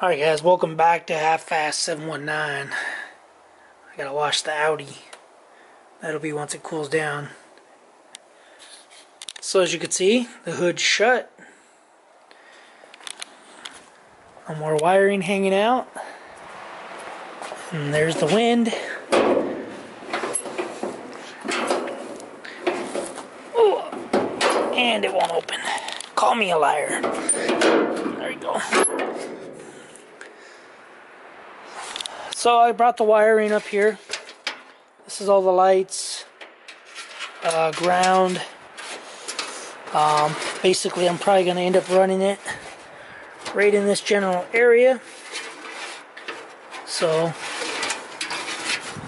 Alright guys, welcome back to Halffast719. I gotta wash the Audi. That'll be once it cools down. So as you can see, the hood's shut. No more wiring hanging out. And there's the wind. Ooh. And it won't open. Call me a liar. There you go. So I brought the wiring up here. This is all the lights, uh, ground. Um, basically, I'm probably going to end up running it right in this general area. So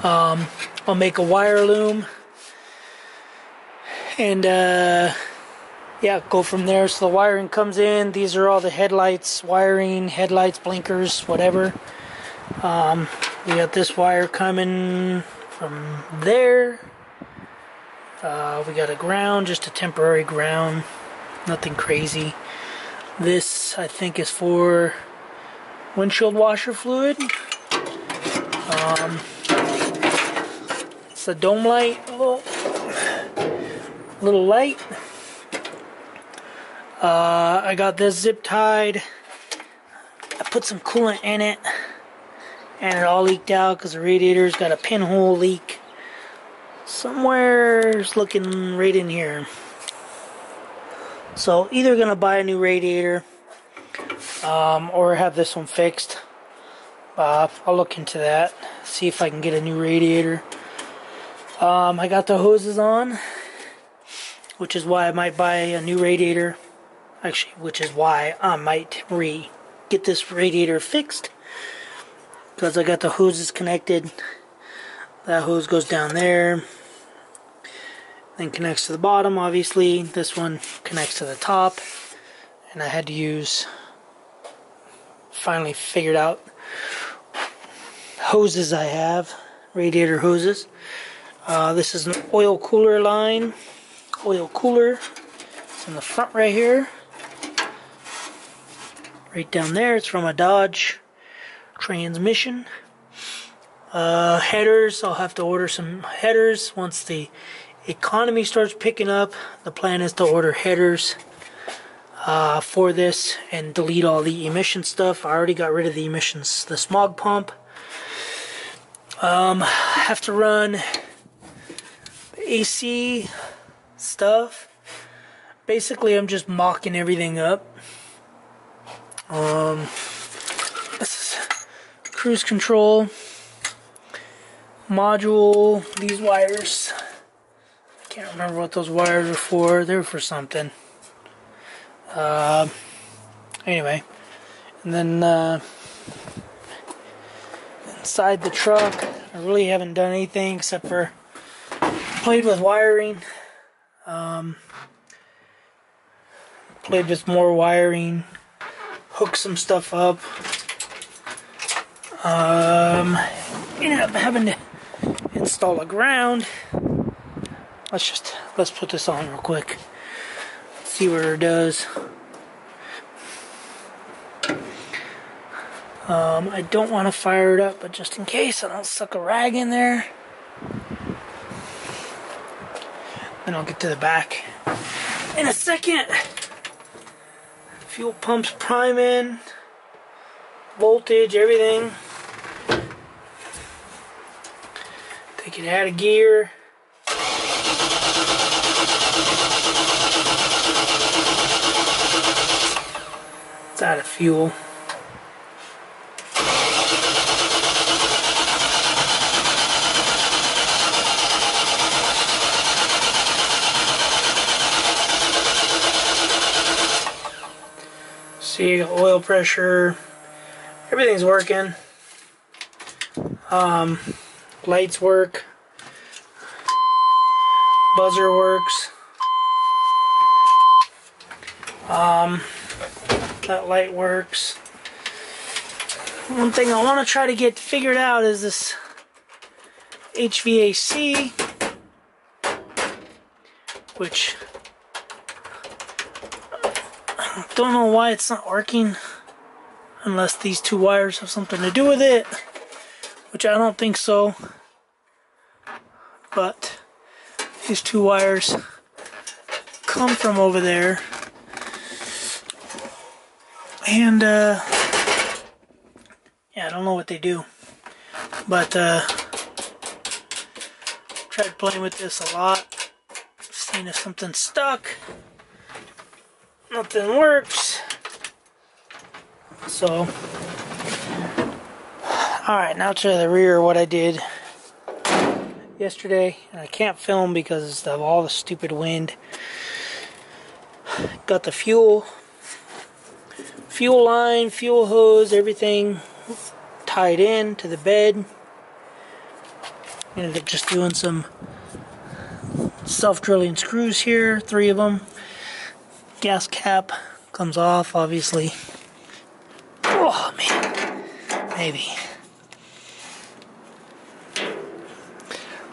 um, I'll make a wire loom and uh, yeah, go from there. So the wiring comes in. These are all the headlights, wiring, headlights, blinkers, whatever. Um, we got this wire coming from there. Uh, we got a ground, just a temporary ground, nothing crazy. This, I think, is for windshield washer fluid. Um, it's a dome light, a little, little light. Uh, I got this zip tied. I put some coolant in it and it all leaked out because the radiator's got a pinhole leak. Somewhere it's looking right in here. So either gonna buy a new radiator um, or have this one fixed. Uh, I'll look into that see if I can get a new radiator. Um, I got the hoses on which is why I might buy a new radiator. Actually which is why I might re get this radiator fixed because I got the hoses connected. That hose goes down there, then connects to the bottom, obviously. This one connects to the top, and I had to use, finally figured out hoses I have, radiator hoses. Uh, this is an oil cooler line, oil cooler. It's in the front right here. Right down there, it's from a Dodge transmission. Uh, headers, I'll have to order some headers once the economy starts picking up. The plan is to order headers uh, for this and delete all the emission stuff. I already got rid of the emissions, the smog pump. Um, have to run AC stuff. Basically, I'm just mocking everything up. Um, cruise control module these wires. I can't remember what those wires are for. They're for something. Uh, anyway. And then uh, inside the truck I really haven't done anything except for played with wiring. Um, played with more wiring hooked some stuff up um, ended up having to install a ground. Let's just let's put this on real quick. See what it does. Um, I don't want to fire it up, but just in case I don't suck a rag in there. Then I'll get to the back in a second. Fuel pumps priming, voltage, everything. It out of gear. It's out of fuel. See oil pressure. Everything's working. Um, lights work, buzzer works, um, that light works. One thing I want to try to get figured out is this HVAC, which I don't know why it's not working. unless these two wires have something to do with it, which I don't think so. But these two wires come from over there. And, uh, yeah, I don't know what they do. But, uh, tried playing with this a lot. Seeing if something's stuck. Nothing works. So, alright, now to the rear, what I did yesterday. And I can't film because of all the stupid wind. Got the fuel, fuel line, fuel hose, everything tied in to the bed. Ended up just doing some self-drilling screws here, three of them. Gas cap comes off, obviously. Oh man, maybe.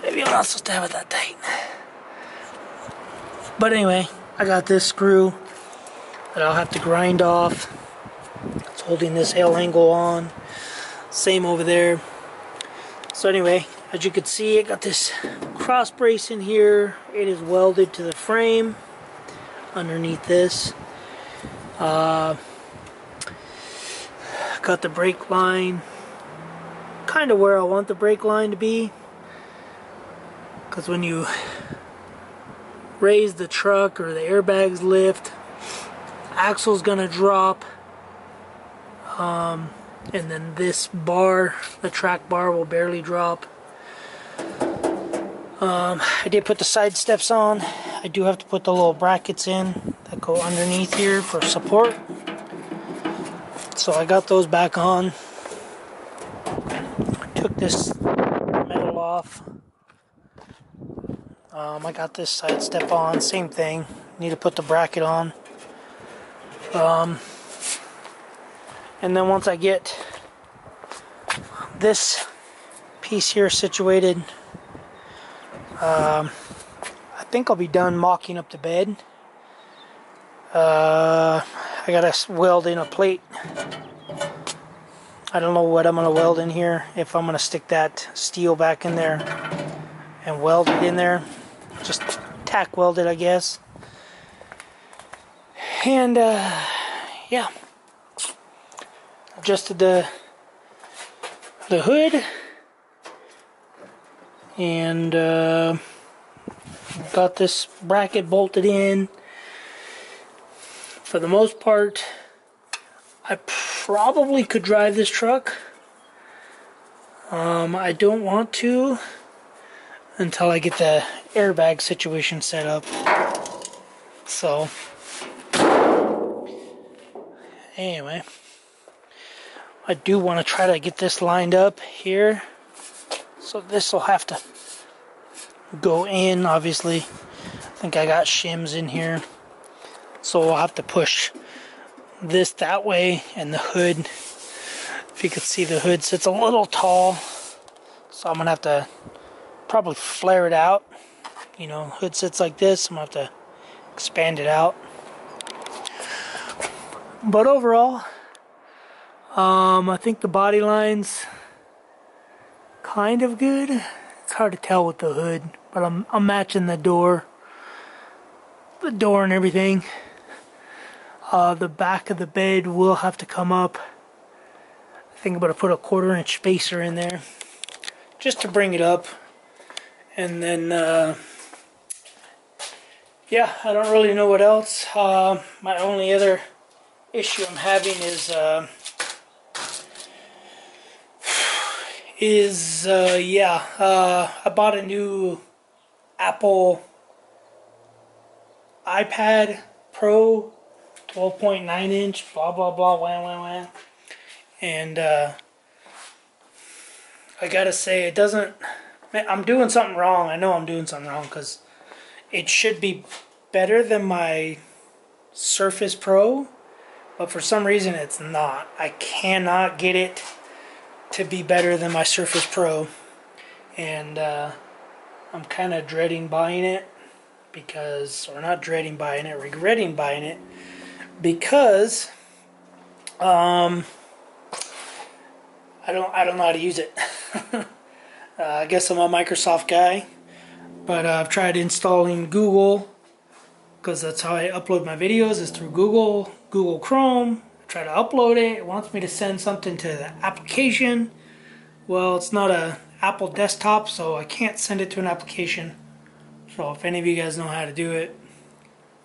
Maybe I'm not supposed to have it that tight. But anyway, I got this screw that I'll have to grind off. It's holding this L angle on. Same over there. So anyway, as you can see, I got this cross brace in here. It is welded to the frame underneath this. Uh, got the brake line kind of where I want the brake line to be because when you raise the truck or the airbags lift axle's gonna drop um, and then this bar the track bar will barely drop. Um, I did put the side steps on. I do have to put the little brackets in that go underneath here for support. So I got those back on. Took this metal off um, I got this side step on, same thing. Need to put the bracket on. Um, and then once I get this piece here situated, um, I think I'll be done mocking up the bed. Uh, I gotta weld in a plate. I don't know what I'm gonna weld in here. If I'm gonna stick that steel back in there and weld it in there just tack welded, I guess. And uh, yeah, adjusted the the hood and uh, got this bracket bolted in. For the most part, I probably could drive this truck. Um, I don't want to until I get the airbag situation set up. So, anyway, I do want to try to get this lined up here. So this will have to go in, obviously. I think I got shims in here. So I'll have to push this that way and the hood. If you could see the hood sits a little tall. So I'm going to have to probably flare it out. You know, hood sits like this. I'm gonna have to expand it out. But overall, um, I think the body line's kind of good. It's hard to tell with the hood, but I'm I'm matching the door, the door and everything. Uh, the back of the bed will have to come up. I think I'm gonna put a quarter inch spacer in there just to bring it up and then uh, yeah I don't really know what else. Uh, my only other issue I'm having is uh, is uh, yeah uh, I bought a new Apple iPad Pro 12.9 inch blah blah blah wah wah wah. And uh, I gotta say it doesn't I'm doing something wrong. I know I'm doing something wrong because it should be better than my Surface Pro, but for some reason it's not. I cannot get it to be better than my Surface Pro, and uh, I'm kind of dreading buying it because, or not dreading buying it, regretting buying it because um, I don't I don't know how to use it. uh, I guess I'm a Microsoft guy, but uh, I've tried installing Google because that's how I upload my videos is through Google, Google Chrome. I try to upload it. It wants me to send something to the application. Well, it's not a Apple desktop, so I can't send it to an application. So if any of you guys know how to do it,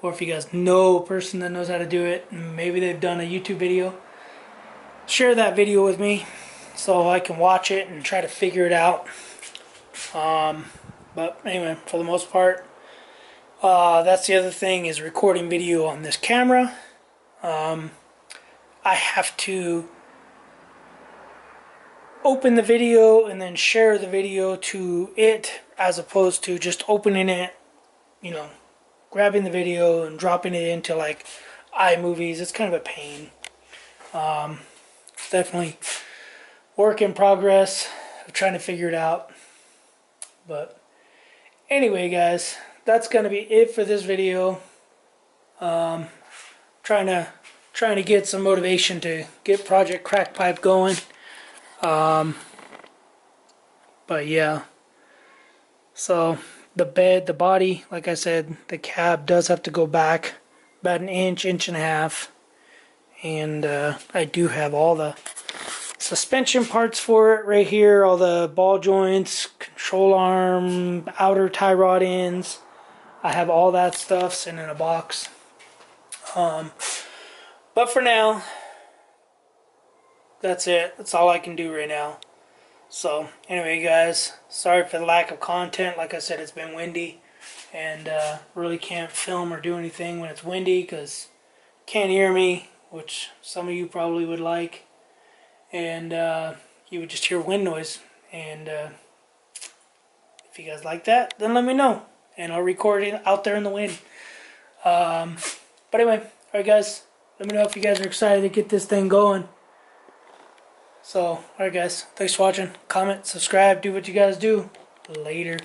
or if you guys know a person that knows how to do it, maybe they've done a YouTube video, share that video with me so I can watch it and try to figure it out. Um, but anyway, for the most part, uh, that's the other thing is recording video on this camera. Um, I have to open the video and then share the video to it as opposed to just opening it, you know, grabbing the video and dropping it into like iMovies. It's kind of a pain. Um, definitely work in progress. I'm trying to figure it out. But anyway, guys, that's gonna be it for this video. Um, trying to trying to get some motivation to get Project Crack Pipe going. Um, but yeah. So the bed, the body, like I said, the cab does have to go back about an inch, inch and a half. And uh, I do have all the suspension parts for it right here, all the ball joints, control arm, outer tie rod ends. I have all that stuff sitting in a box. Um, but for now, that's it. That's all I can do right now. So, anyway, guys, sorry for the lack of content. Like I said, it's been windy, and uh, really can't film or do anything when it's windy because can't hear me, which some of you probably would like, and uh, you would just hear wind noise. And uh, if you guys like that, then let me know, and I'll record it out there in the wind. Um, but anyway, all right, guys, let me know if you guys are excited to get this thing going. So, alright guys, thanks for watching. Comment, subscribe, do what you guys do. Later.